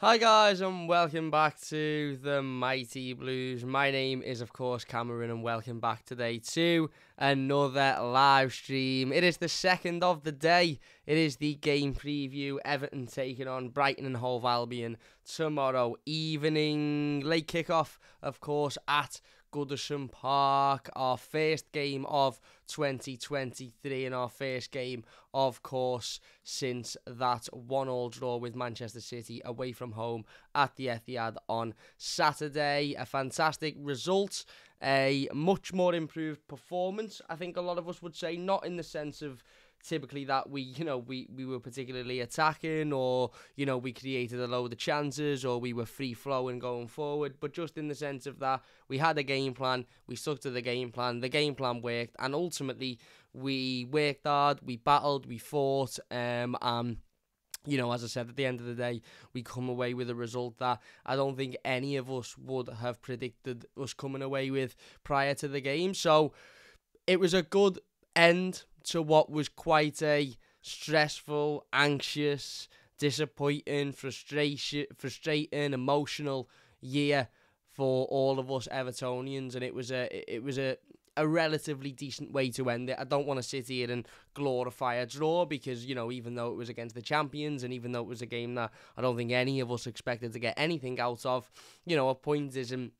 Hi guys and welcome back to the Mighty Blues. My name is of course Cameron and welcome back today to another live stream. It is the second of the day. It is the game preview. Everton taking on Brighton and Hove Albion tomorrow evening. Late kickoff of course at Goodison Park. Our first game of 2023 and our first game, of course, since that one-all draw with Manchester City away from home at the Etihad on Saturday. A fantastic result, a much more improved performance. I think a lot of us would say, not in the sense of typically that we, you know, we, we were particularly attacking or, you know, we created a load of chances or we were free flowing going forward, but just in the sense of that we had a game plan, we stuck to the game plan, the game plan worked, and ultimately we worked hard, we battled, we fought, um, um, you know, as I said, at the end of the day, we come away with a result that I don't think any of us would have predicted us coming away with prior to the game. So it was a good end to what was quite a stressful, anxious, disappointing, frustration, frustrating, emotional year for all of us Evertonians, and it was a it was a a relatively decent way to end it. I don't want to sit here and glorify a draw because, you know, even though it was against the champions and even though it was a game that I don't think any of us expected to get anything out of, you know, a point isn't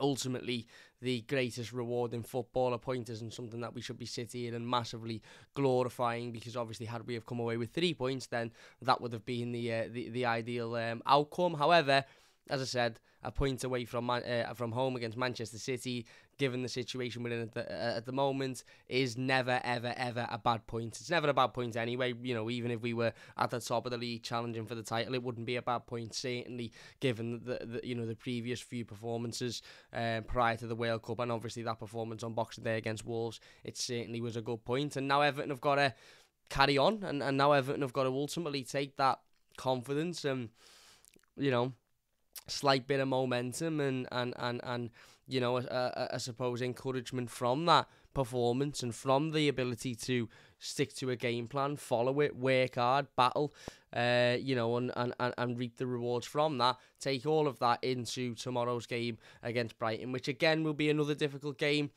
ultimately the greatest reward in football. A point isn't something that we should be sitting and massively glorifying because obviously had we have come away with three points, then that would have been the uh, the, the ideal um, outcome. However, as I said, a point away from uh, from home against Manchester City, given the situation we're in at the, uh, at the moment, is never, ever, ever a bad point. It's never a bad point anyway. You know, even if we were at the top of the league challenging for the title, it wouldn't be a bad point. Certainly, given the, the you know the previous few performances uh, prior to the World Cup, and obviously that performance on Boxing Day against Wolves, it certainly was a good point. And now Everton have got to carry on, and, and now Everton have got to ultimately take that confidence and you know slight bit of momentum and and and and you know I suppose encouragement from that performance and from the ability to stick to a game plan, follow it, work hard, battle, uh, you know, and, and, and reap the rewards from that. Take all of that into tomorrow's game against Brighton, which again will be another difficult game.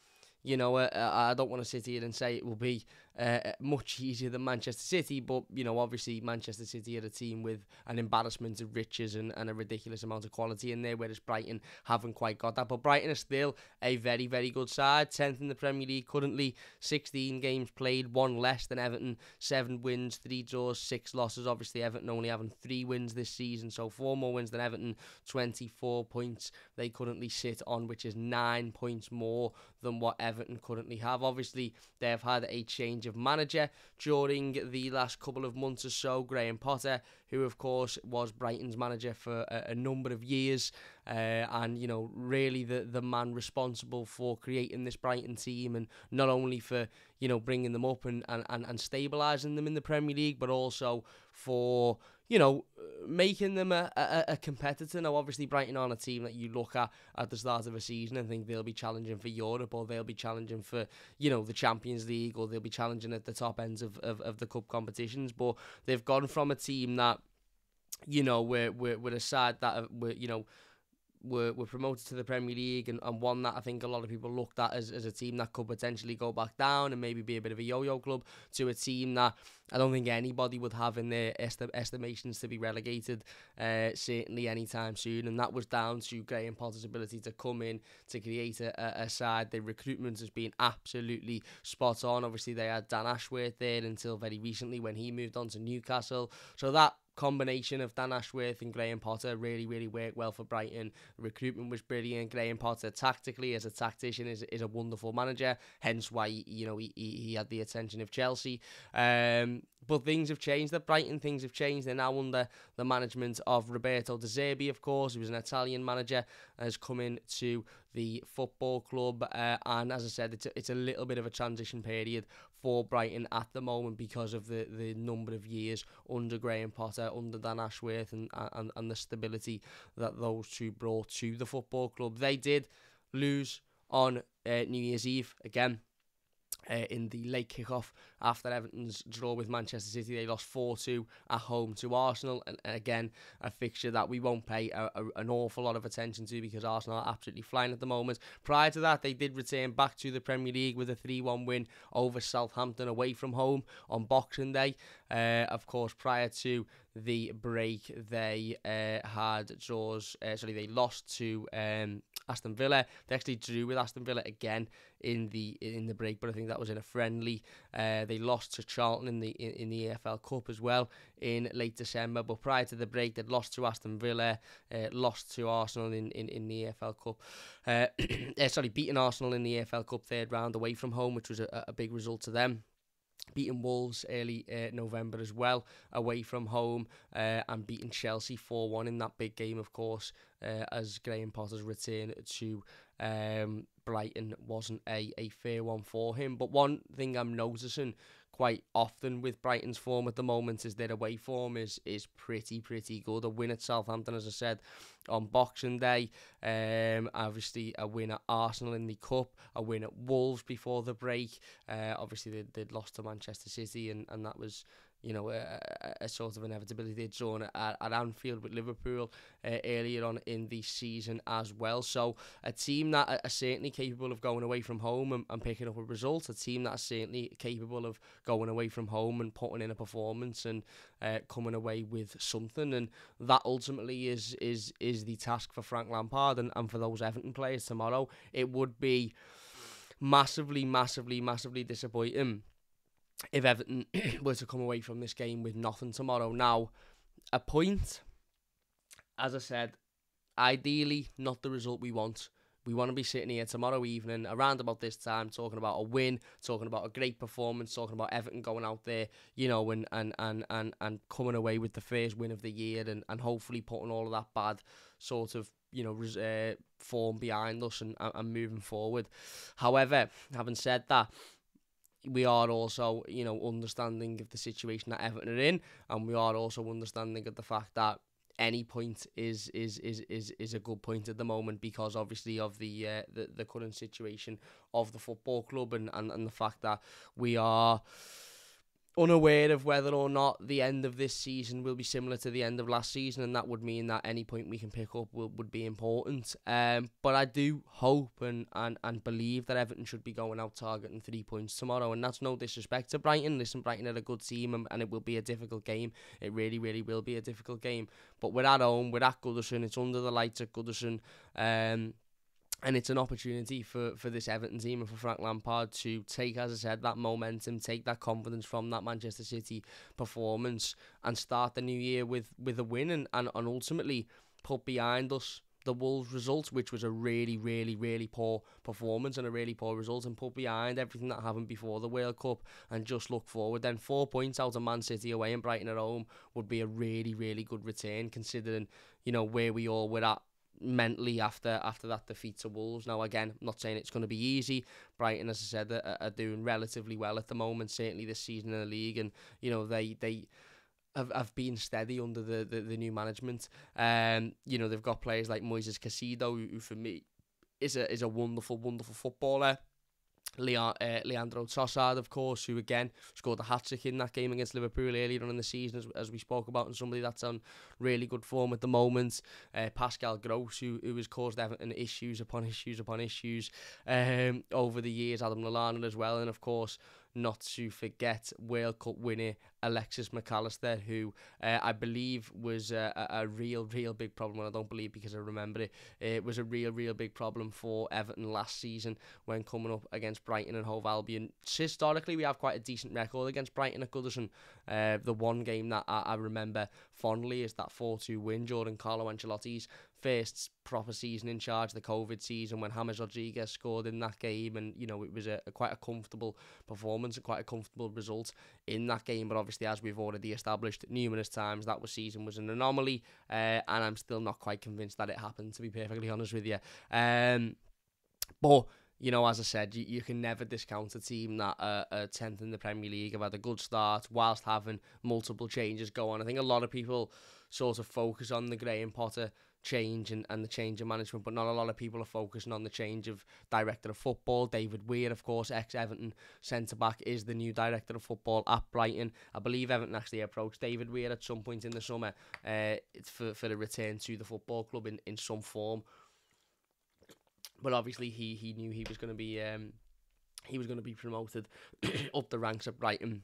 You know, uh, I don't want to sit here and say it will be uh, much easier than Manchester City, but you know, obviously Manchester City are a team with an embarrassment of riches and, and a ridiculous amount of quality in there, whereas Brighton haven't quite got that. But Brighton are still a very, very good side, tenth in the Premier League currently, sixteen games played, one less than Everton, seven wins, three draws, six losses. Obviously, Everton only having three wins this season, so four more wins than Everton, twenty-four points they currently sit on, which is nine points more than what Everton currently have. Obviously, they've had a change of manager during the last couple of months or so. Graham Potter, who of course was Brighton's manager for a, a number of years, uh, and you know really the the man responsible for creating this Brighton team, and not only for you know bringing them up and and, and, and stabilising them in the Premier League, but also for you know, making them a, a, a competitor. Now, obviously, Brighton aren't a team that you look at at the start of a season and think they'll be challenging for Europe or they'll be challenging for, you know, the Champions League or they'll be challenging at the top ends of, of, of the cup competitions. But they've gone from a team that, you know, we're, we're, we're a side that, uh, we're, you know, were, were promoted to the Premier League and, and one that I think a lot of people looked at as, as a team that could potentially go back down and maybe be a bit of a yo-yo club to a team that I don't think anybody would have in their est- estimations to be relegated uh, certainly anytime soon and that was down to Graham Potter's ability to come in to create a, a side. The recruitment has been absolutely spot on. Obviously they had Dan Ashworth there until very recently when he moved on to Newcastle. So that combination of Dan Ashworth and Graham Potter really, really worked well for Brighton. Recruitment was brilliant. Graham Potter, tactically, as a tactician, is, is a wonderful manager. Hence why, you know, he, he had the attention of Chelsea. Um, but things have changed at Brighton. Things have changed. They're now under the management of Roberto De Zerbi, of course, who was an Italian manager, has come in to the football club. Uh, and as I said, it's a, it's a little bit of a transition period for Brighton at the moment because of the, the number of years under Graham Potter, under Dan Ashworth, and, and, and the stability that those two brought to the football club. They did lose on uh, New Year's Eve again uh, in the late kickoff after Everton's draw with Manchester City. They lost 4 2 at home to Arsenal. And, and, again, a fixture that we won't pay a, a, an awful lot of attention to because Arsenal are absolutely flying at the moment. Prior to that, they did return back to the Premier League with a 3 1 win over Southampton away from home on Boxing Day. Uh, of course, prior to the break, they uh, had draws. Uh, sorry, they lost to um, Aston Villa. They actually drew with Aston Villa again in the in the break, but I think that was in a friendly. Uh, they lost to Charlton in the in, in, the EFL Cup as well in late December. But prior to the break, they'd lost to Aston Villa, uh, lost to Arsenal in, in, in the EFL Cup. Uh, uh, sorry, beating Arsenal in the EFL Cup third round away from home, which was a, a big result to them beating Wolves early uh, November as well, away from home, uh, and beating Chelsea 4 1 in that big game, of course, uh, as Graham Potter's return to um, Brighton wasn't a, a fair one for him. But one thing I'm noticing quite often with Brighton's form at the moment is their away form is is pretty pretty good. A win at Southampton, as I said, on Boxing Day. Um, obviously a win at Arsenal in the cup, a win at Wolves before the break. Uh, obviously they they'd lost to Manchester City, and and that was you know, a, a sort of inevitability they'd drawn at, at Anfield with Liverpool uh, earlier on in the season as well. So a team that are certainly capable of going away from home and, and picking up a result, a team that's certainly capable of going away from home and putting in a performance and uh, coming away with something. And that ultimately is is is the task for Frank Lampard and, and for those Everton players tomorrow. It would be massively, massively, massively disappointing if Everton were to come away from this game with nothing tomorrow. Now, a point, as I said, ideally not the result we want. We want to be sitting here tomorrow evening around about this time talking about a win, talking about a great performance, talking about Everton going out there, you know, and and, and, and, and coming away with the first win of the year and, and hopefully putting all of that bad sort of, you know, uh, form behind us and, and moving forward. However, having said that, we are also, you know, understanding of the situation that Everton are in, and we are also understanding of the fact that any point is is is is is a good point at the moment because obviously of the uh, the the current situation of the football club and and, and the fact that we are unaware of whether or not the end of this season will be similar to the end of last season, and that would mean that any point we can pick up will, would be important. Um, but I do hope and, and, and believe that Everton should be going out targeting three points tomorrow, and that's no disrespect to Brighton. Listen, Brighton are a good team, and, and it will be a difficult game. It really, really will be a difficult game. But we're at home, we're at Goodison, it's under the lights at Goodison. Um, and it's an opportunity for, for this Everton team and for Frank Lampard to take, as I said, that momentum, take that confidence from that Manchester City performance and start the new year with, with a win and, and, and ultimately put behind us the Wolves result, which was a really, really, really poor performance and a really poor result, and put behind everything that happened before the World Cup and just look forward. Then four points out of Man City away and Brighton at home would be a really, really good return, considering you know where we all were at mentally after after that defeat to Wolves. Now, again, I'm not saying it's going to be easy. Brighton, as I said, are, are doing relatively well at the moment, certainly this season in the league, and you know they they have, have been steady under the, the, the new management. Um, you know they've got players like Moises Caicedo, who, who for me is a is a wonderful wonderful footballer. Leon, uh, Leandro Trossard, of course, who again scored a hat trick in that game against Liverpool earlier on in the season, as, as we spoke about, and somebody that's on really good form at the moment. Uh, Pascal Gross, who, who has caused Everton issues upon issues upon issues um, over the years, Adam Lallana as well, and of course, not to forget World Cup winner Alexis Mac Allister, who uh, I believe was a, a, real, real big problem. And I don't believe because I remember it. It was a real, real big problem for Everton last season when coming up against Brighton and Hove Albion. Historically, we have quite a decent record against Brighton at Goodison. Uh, the one game that I, I remember fondly is that 4 2 win Jordan Carlo Ancelotti's first proper season in charge, the COVID season, when James Rodriguez scored in that game, and you know it was a, a, quite a comfortable performance and quite a comfortable result in that game. But obviously, as we've already established numerous times, that was season was an anomaly, uh, and I'm still not quite convinced that it happened. To be perfectly honest with you, um, but you know, as I said, you, you can never discount a team that are 10th in the Premier League have had a good start whilst having multiple changes go on. I think a lot of people sort of focus on the Graham Potter change and, and the change of management, but not a lot of people are focusing on the change of director of football. David Weir, of course, ex Everton centre back, is the new director of football at Brighton. I believe Everton actually approached David Weir at some point in the summer uh, for, for the return to the football club in, in some form. But obviously, he, he knew he was going to be um, he was going to be promoted up the ranks at Brighton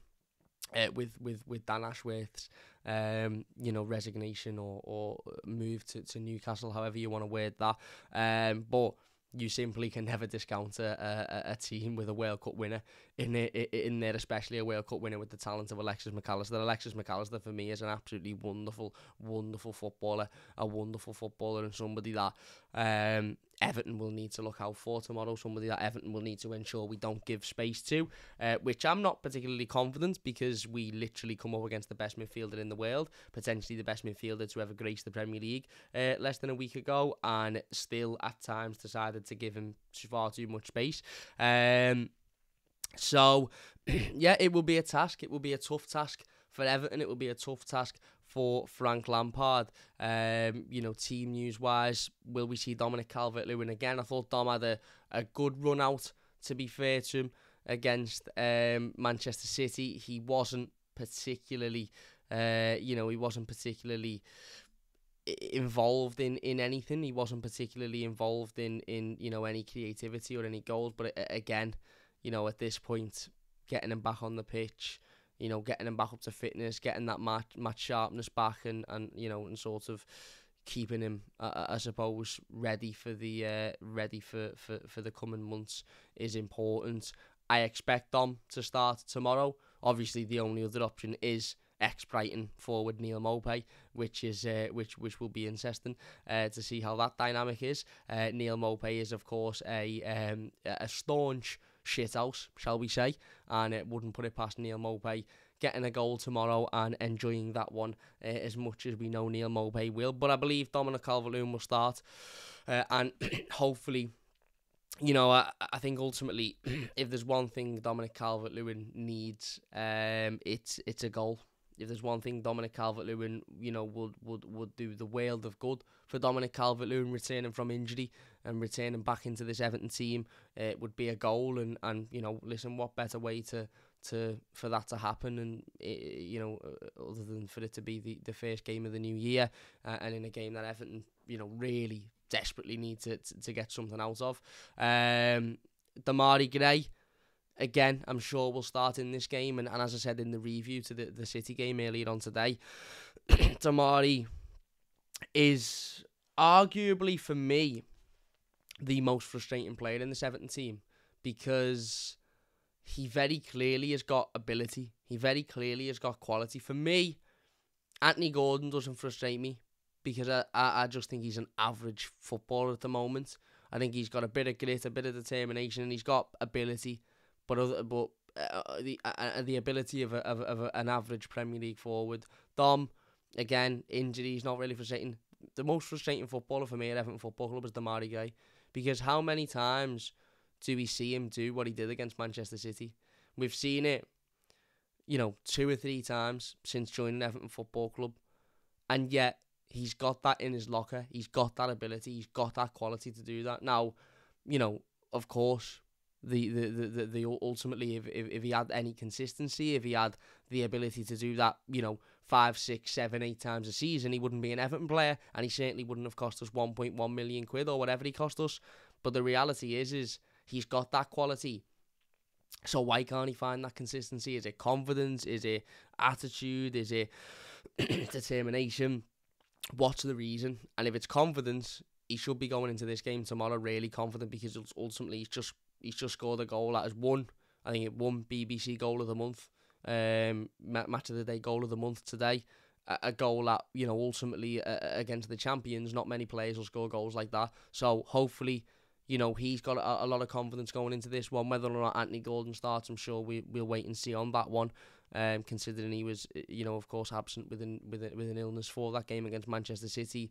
uh, with with with Dan Ashworth's um, you know resignation or or move to, to Newcastle, however you want to word that. Um, but you simply can never discount a, a, a team with a World Cup winner in it, in there, especially a World Cup winner with the talent of Alexis Mac Allister. Alexis Mac Allister for me is an absolutely wonderful, wonderful footballer, a wonderful footballer, and somebody that um, Everton will need to look out for tomorrow. Somebody that Everton will need to ensure we don't give space to, uh, which I'm not particularly confident because we literally come up against the best midfielder in the world, potentially the best midfielder to ever grace the Premier League uh, less than a week ago, and still at times decided to give him far too much space. Um, so, yeah, it will be a task. It will be a tough task for Everton. It will be a tough task for Frank Lampard. Um, you know, team news wise, will we see Dominic Calvert Lewin again? I thought Dom had a, a good run out, to be fair to him, against um, Manchester City. He wasn't particularly, uh, you know, he wasn't particularly involved in in anything he wasn't particularly involved in in you know any creativity or any goals but again you know, at this point, getting him back on the pitch, you know, getting him back up to fitness, getting that match match sharpness back, and and you know, and sort of keeping him, uh, I suppose, ready for the uh, ready for, for for the coming months is important. I expect Dom to start tomorrow. Obviously, the only other option is ex Brighton forward Neal Maupay, which is uh, which which will be interesting uh, to see how that dynamic is. Uh, Neal Maupay is of course a um, a staunch shithouse, shall we say, and it wouldn't put it past Neal Maupay getting a goal tomorrow and enjoying that one uh, as much as we know Neal Maupay will. But I believe Dominic Calvert-Lewin will start, uh, and hopefully. You know, I, I think ultimately, if there's one thing Dominic Calvert-Lewin needs, um, it's it's a goal if there's one thing Dominic Calvert Lewin, you know, would, would, would do the world of good for Dominic Calvert Lewin returning from injury and returning back into this Everton team, it would be a goal. And, and you know, listen, what better way to to for that to happen and it, you know uh, other than for it to be the, the first game of the new year uh, and in a game that Everton you know really desperately need to, to, to get something out of um Demarai Gray again, I'm sure will start in this game. And, and as I said in the review to the, the City game earlier on today, Demarai is arguably for me the most frustrating player in the Everton team because he very clearly has got ability. He very clearly has got quality. For me, Anthony Gordon doesn't frustrate me because I, I, I just think he's an average footballer at the moment. I think he's got a bit of grit, a bit of determination, and he's got ability but other, but uh, the uh, uh, the ability of, a, of, of a, an average Premier League forward. Dom, again, injuries not really frustrating. The most frustrating footballer for me at Everton Football Club is Demarai Gray, because how many times do we see him do what he did against Manchester City? We've seen it, you know, two or three times since joining Everton Football Club, and yet he's got that in his locker. He's got that ability. He's got that quality to do that. Now, you know, of course, the the, the, the, ultimately if, if, if he had any consistency, if he had the ability to do that, you know, five, six, seven, eight times a season, he wouldn't be an Everton player, and he certainly wouldn't have cost us 1.1 million quid or whatever he cost us. But the reality is, is he's got that quality. So why can't he find that consistency? Is it confidence? Is it attitude? Is it determination? What's the reason? And if it's confidence, he should be going into this game tomorrow really confident because ultimately he's just he's just scored a goal that has won. I think it won BBC Goal of the Month, um, Match of the Day Goal of the Month today. A, goal that you know ultimately uh, uh, against the champions. Not many players will score goals like that. So hopefully, you know he's got a, a lot of confidence going into this one. Whether or not Anthony Gordon starts, I'm sure we we'll wait and see on that one. Um, considering he was, uh, you know, of course, absent with an with, a, with an illness for that game against Manchester City.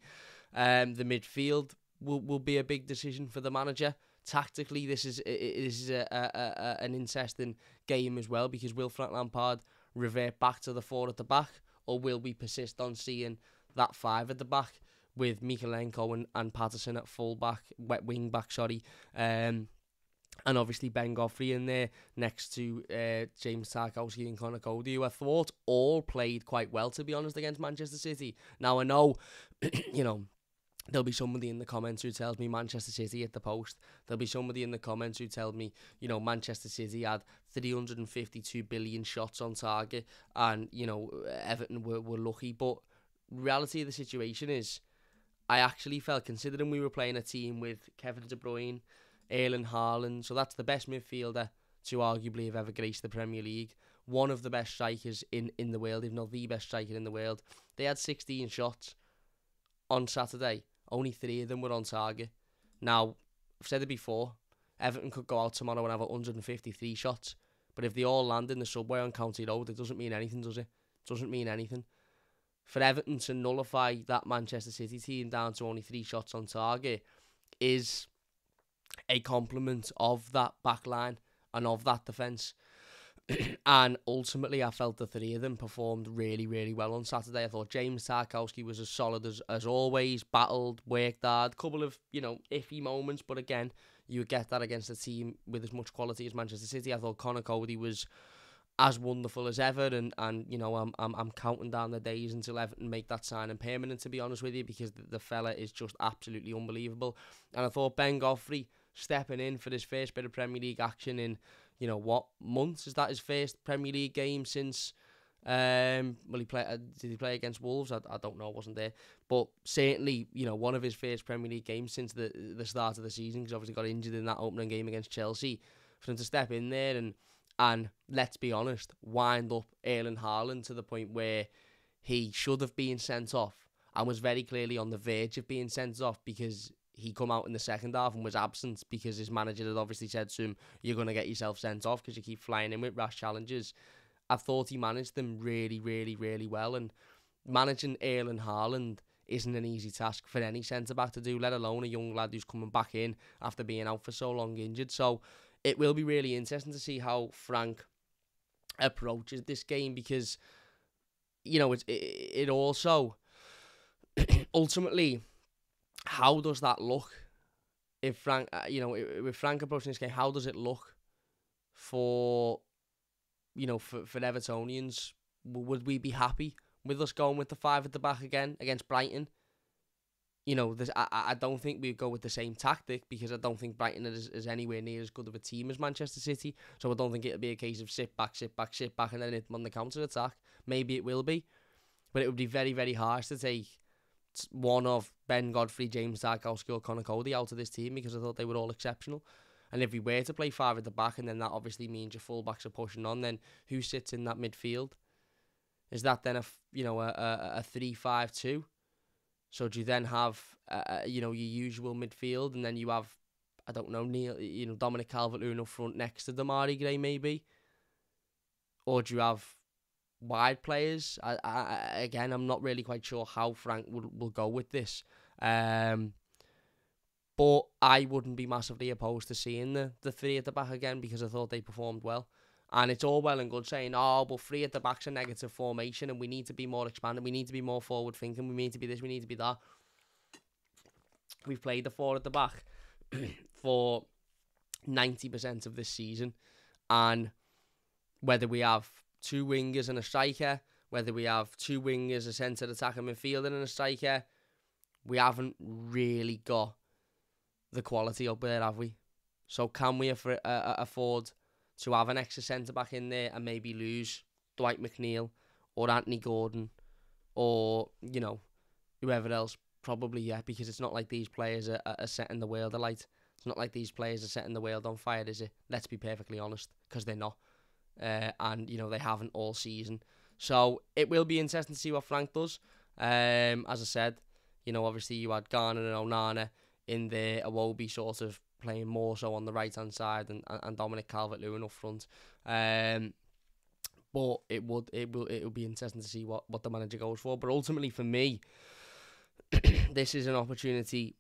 Um, the midfield will will be a big decision for the manager tactically, this is this is a, a, a, an interesting game as well because will Frank Lampard revert back to the four at the back, or will we persist on seeing that five at the back? with Mykolenko and, and Patterson at full back, wet wing back, sorry. Um, and obviously Ben Godfrey in there next to uh, James Tarkowski and Conor Coady, who I thought all played quite well, to be honest, against Manchester City. Now, I know, you know, there'll be somebody in the comments who tells me Manchester City at the post. There'll be somebody in the comments who tells me, you know, Manchester City had 352 billion shots on target and, you know, Everton were, were lucky. But reality of the situation is, I actually felt, considering we were playing a team with Kevin De Bruyne, Erling Haaland, so that's the best midfielder to arguably have ever graced the Premier League. One of the best strikers in, in the world, if not the best striker in the world. They had 16 shots on Saturday only three of them were on target. Now, I've said it before, Everton could go out tomorrow and have 153 shots, but if they all land in the subway on County Road, it doesn't mean anything, does it? It doesn't mean anything. For Everton to nullify that Manchester City team down to only three shots on target is a compliment of that back line and of that defence. and ultimately, I felt the three of them performed really, really well on Saturday. I thought James Tarkowski was as solid as, as always, battled, worked hard, couple of, you know, iffy moments, but again, you would get that against a team with as much quality as Manchester City. I thought Conor Coady was as wonderful as ever, and, and you know, I'm, I'm I'm counting down the days until Everton make that signing permanent, to be honest with you, because the, the fella is just absolutely unbelievable. And I thought Ben Godfrey stepping in for his first bit of Premier League action in you know what months is that his first Premier League game since um well he played uh, did he play against Wolves? I, I don't know I wasn't there. But certainly you know one of his first Premier League games since the the start of the season because obviously got injured in that opening game against Chelsea for him to step in there and and let's be honest wind up Erling Haaland to the point where he should have been sent off and was very clearly on the verge of being sent off because he come out in the second half and was absent because his manager had obviously said to him, "You're going to get yourself sent off because you keep flying in with rash challenges." I thought he managed them really, really, really well, and managing Erling Haaland isn't an easy task for any centre back to do, let alone a young lad who's coming back in after being out for so long injured. So it will be really interesting to see how Frank approaches this game because you know it it also ultimately how does that look? If Frank, uh, you know, with Frank approaching this game, how does it look for, you know, for, for Evertonians? Would we be happy with us going with the five at the back again against Brighton? You know, this, I, I don't think we'd go with the same tactic because I don't think Brighton is, is anywhere near as good of a team as Manchester City. So I don't think it'll be a case of sit back, sit back, sit back, and then hit them on the counter attack. Maybe it will be, but it would be very, very harsh to take one of Ben Godfrey, James Tarkowski, or Conor Coady out of this team because I thought they were all exceptional. And if we were to play five at the back, and then that obviously means your fullbacks are pushing on, then who sits in that midfield? Is that then a you know a a, a three five two? So do you then have uh, you know your usual midfield, and then you have I don't know Neal, you know Dominic Calvert-Lewin up front next to Demarai Gray maybe, or do you have wide players. I, I, again, I'm not really quite sure how Frank will, will go with this. Um, but I wouldn't be massively opposed to seeing the, the three at the back again because I thought they performed well. And it's all well and good saying, oh, but three at the back's a negative formation and we need to be more expanded. We need to be more forward thinking. We need to be this, we need to be that. We've played the four at the back for 90% of this season. And whether we have two wingers and a striker, whether we have two wingers, a centre attacker, midfielder, and a striker, we haven't really got the quality up there, have we? So can we afford, uh, afford to have an extra centre back in there and maybe lose Dwight McNeil or Anthony Gordon or you know whoever else? Probably yeah, because it's not like these players are, are setting the world alight. It's not like these players are setting the world on fire, is it? Let's be perfectly honest, because they're not uh, and you know they haven't all season. So it will be interesting to see what Frank does. Um, as I said, you know, obviously you had Garner and Onana in there, Iwobi sort of playing more so on the right hand side, and, and Dominic Calvert Lewin up front. Um, but it would it will it will be interesting to see what, what the manager goes for. But ultimately, for me, this is an opportunity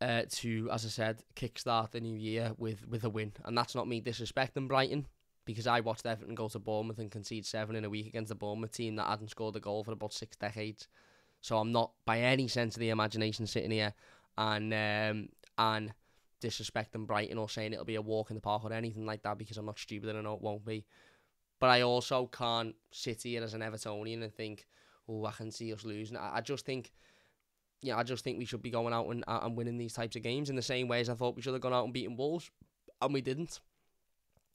uh, to, as I said, kickstart the new year with with a win, and that's not me disrespecting Brighton because I watched Everton go to Bournemouth and concede seven in a week against the Bournemouth team that hadn't scored a goal for about six decades. So I'm not by any sense of the imagination sitting here and um, and disrespecting Brighton or saying it'll be a walk in the park or anything like that because I'm not stupid and I know it won't be. But I also can't sit here as an Evertonian and think, oh, I can see us losing. I, I just think, yeah, I just think we should be going out and, and winning these types of games in the same way as I thought we should have gone out and beaten Wolves, and we didn't.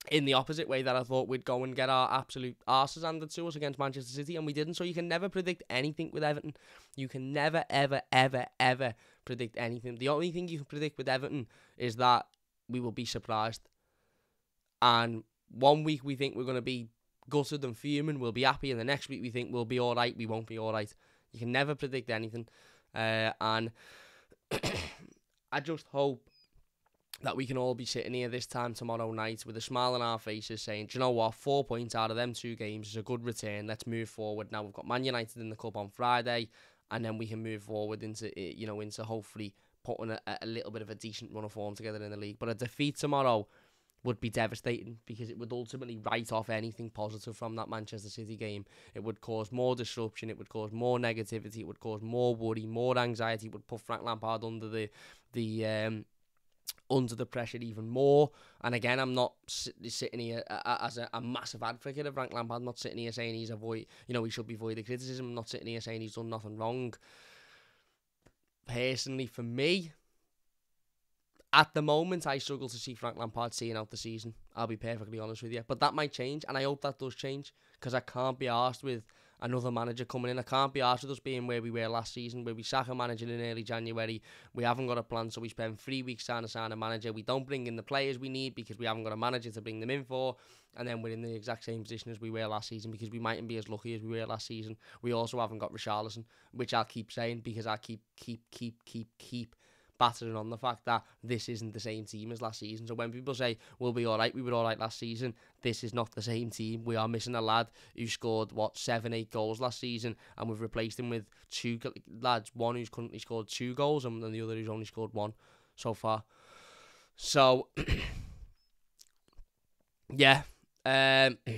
In the opposite way that I thought we'd go and get our absolute arses handed to us against Manchester City, and we didn't. So you can never predict anything with Everton. You can never, ever, ever, ever predict anything. The only thing you can predict with Everton is that we will be surprised. And one week we think we're going to be gutted and fuming, we'll be happy, and the next week we think we'll be all right, we won't be all right. You can never predict anything, uh, and I just hope that we can all be sitting here this time tomorrow night with a smile on our faces saying, Do you know what? Four points out of them two games is a good return. Let's move forward. Now we've got Man United in the Cup on Friday, and then we can move forward into, eh, you know, into hopefully putting a, a little bit of a decent run of form together in the league. But a defeat tomorrow would be devastating because it would ultimately write off anything positive from that Manchester City game. It would cause more disruption, it would cause more negativity, it would cause more worry, more anxiety, it would put Frank Lampard under the the um under the pressure even more. And again, I'm not sitting here as a, a, massive advocate of Frank Lampard. I'm not sitting here saying he's a void, you know, he should be void of criticism. I'm not sitting here saying he's done nothing wrong. Personally, for me, at the moment, I struggle to see Frank Lampard seeing out the season. I'll be perfectly honest with you. But that might change, and I hope that does change because I can't be asked with another manager coming in. I can't be asked with us being where we were last season, where we sack a manager in early January. We haven't got a plan, so we spend three weeks trying to sign a manager. We don't bring in the players we need because we haven't got a manager to bring them in for. And then we're in the exact same position as we were last season because we mightn't be as lucky as we were last season. We also haven't got Richarlison, which I'll keep saying because I keep, keep, keep, keep, keep battering on the fact that this isn't the same team as last season. So when people say we'll be all right, we were all right last season, this is not the same team. We are missing a lad who scored what seven, eight goals last season, and we've replaced him with two lads. One who's currently scored two goals, and then the other who's only scored one so far. So yeah, um,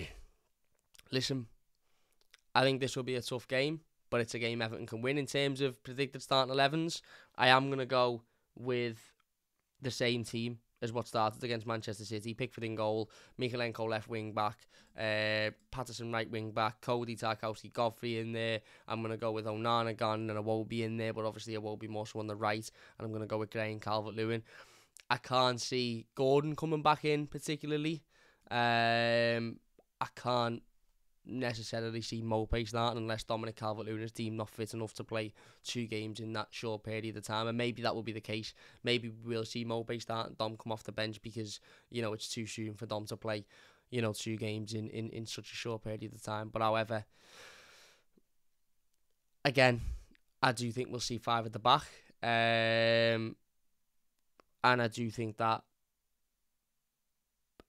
listen, I think this will be a tough game but it's a game Everton can win in terms of predicted starting 11s. I am going to go with the same team as what started against Manchester City. Pickford in goal, Mykolenko left wing back, uh, Patterson right wing back, Coady Tarkowski, Godfrey in there. I'm going to go with Onana gone and Iwobi in there, but obviously I won't more so on the right. And I'm going to go with Gray and Calvert Lewin. I can't see Gordon coming back in particularly. Um, I can't necessarily see Maupay starting unless Dominic Calvert-Lewin's team not fit enough to play two games in that short period of time, and maybe that will be the case. Maybe we'll see Maupay start and Dom come off the bench because you know it's too soon for Dom to play, you know, two games in in in such a short period of time. But however, again, I do think we'll see five at the back, um, and I do think that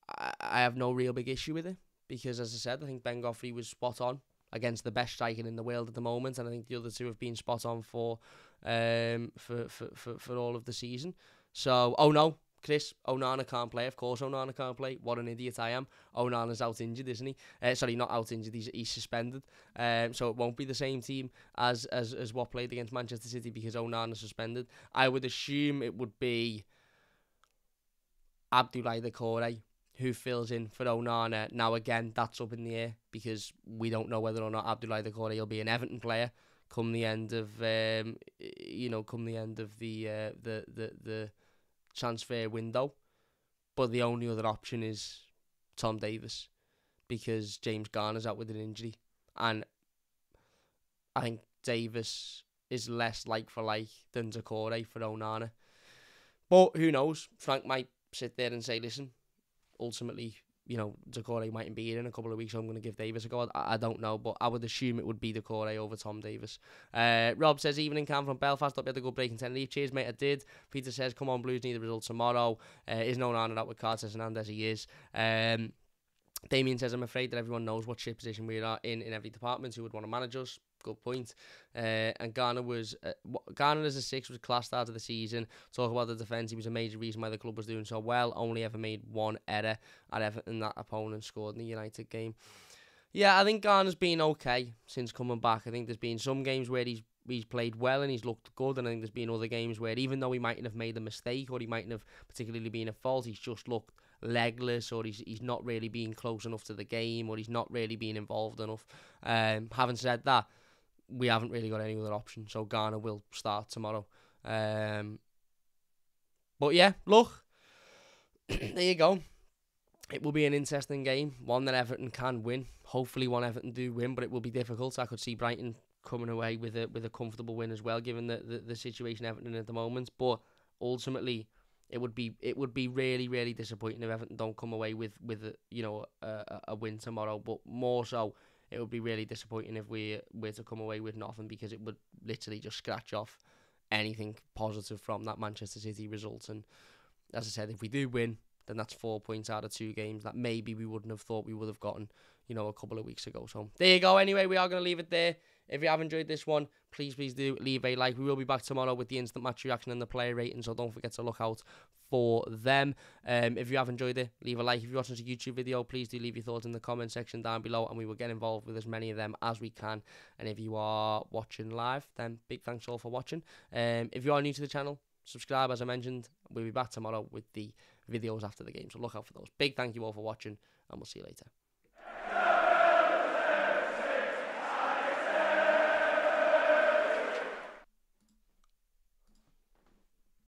I, I have no real big issue with it because, as I said, I think Ben Godfrey was spot on against the best striker in the world at the moment, and I think the other two have been spot on for um for for, for, for all of the season. So, oh no, Chris, Onana can't play. Of course, Onana can't play. What an idiot I am. Onana's out injured, isn't he? Uh, sorry, not out injured. He's, he's suspended. Um, so it won't be the same team as, as as what played against Manchester City because Onana's suspended. I would assume it would be Abdoulaye Doucouré who fills in for Onana. Now, again, that's up in the air because we don't know whether or not Abdoulaye Doucouré will be an Everton player come the end of, um, you know, come the end of the, uh, the, the, the transfer window. But the only other option is Tom Davies because James Garner's out with an injury. And I think Davies is less like for like than Doucouré for Onana. But who knows? Frank might sit there and say, listen, ultimately, you know, Doucouré mightn't be here in a couple of weeks, so I'm going to give Davies a go. I, I, don't know, but I would assume it would be Doucouré over Tom Davies. Uh, Rob says, evening Cam from Belfast, hope you had a good break in Tenerife. Cheers, mate, I did. Peter says, come on, Blues need the result tomorrow. Uh, is no on out with Carter Hernandez, he is. Um, Damien says, I'm afraid that everyone knows what shit position we are in in every department who would want to manage us good point. Uh, and Garner was uh, Garner as a six was class start of the season. Talk about the defence, he was a major reason why the club was doing so well. Only ever made one error at Everton. That opponent scored in the United game. Yeah, I think Garner's been okay since coming back. I think there's been some games where he's he's played well and he's looked good. And I think there's been other games where even though he mightn't have made a mistake or he mightn't have particularly been at fault, he's just looked legless or he's he's not really being close enough to the game or he's not really being involved enough. Um, having said that, we haven't really got any other option. So Garner will start tomorrow. Um, but yeah, look, there you go. It will be an interesting game, one that Everton can win. Hopefully, one Everton do win, but it will be difficult. I could see Brighton coming away with a with a comfortable win as well, given the the, the situation Everton at the moment. But ultimately, it would be it would be really really disappointing if Everton don't come away with with a, you know a, a win tomorrow. But more so, it would be really disappointing if we were to come away with nothing because it would literally just scratch off anything positive from that Manchester City result. And as I said, if we do win, then that's four points out of two games that maybe we wouldn't have thought we would have gotten, you know, a couple of weeks ago. So there you go. Anyway, we are going to leave it there. If you have enjoyed this one, please, please do leave a like. We will be back tomorrow with the instant match reaction and the player rating, so don't forget to look out for them. Um, if you have enjoyed it, leave a like. If you're watching this YouTube video, please do leave your thoughts in the comment section down below, and we will get involved with as many of them as we can. And if you are watching live, then big thanks all for watching. Um, if you are new to the channel, subscribe as I mentioned. We'll be back tomorrow with the videos after the game, so look out for those. Big thank you all for watching, and we'll see you later.